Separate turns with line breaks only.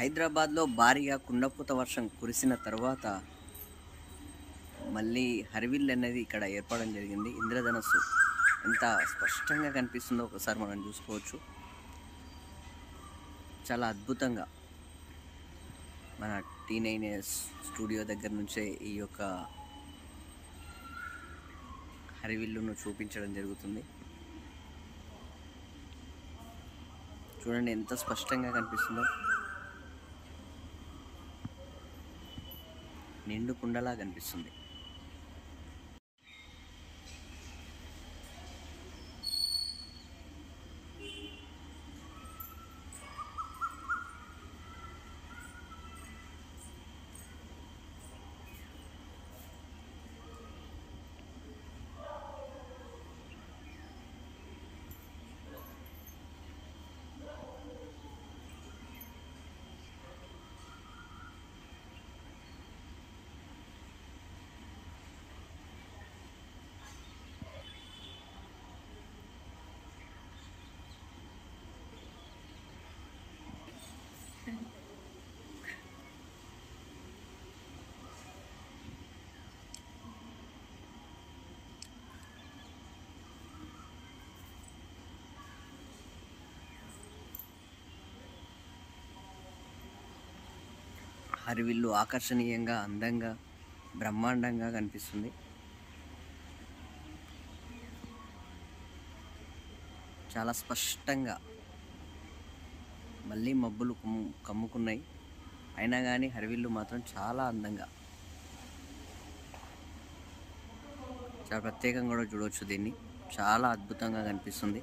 హైదరాబాద్లో భారీగా కుండపోత వర్షం కురిసిన తర్వాత మళ్ళీ హరివిల్ అనేది ఇక్కడ ఏర్పడడం జరిగింది. ఇంద్రధనస్సు. ఎంత స్పష్టంగా కనిపిస్తుందో ఒకసారి మనం చూసుకోవచ్చు. చాలా అద్భుతంగా మన టీ నైన్ స్టూడియో దగ్గర నుంచే ఈ యొక్క హరివిల్లును చూపించడం జరుగుతుంది. చూడండి ఎంత స్పష్టంగా కనిపిస్తుందో. నిండు కుండలా కనిపిస్తుంది హరివిల్లు ఆకర్షణీయంగా అందంగా బ్రహ్మాండంగా కనిపిస్తుంది. చాలా స్పష్టంగా మళ్ళీ మబ్బులు కమ్ము- కమ్ముకున్నాయి. అయినా కానీ హరివిల్లు మాత్రం చాలా అందంగా. చాలా ప్రత్యేకంగా కూడా చూడవచ్చు దీన్ని. చాలా అద్భుతంగా కనిపిస్తుంది.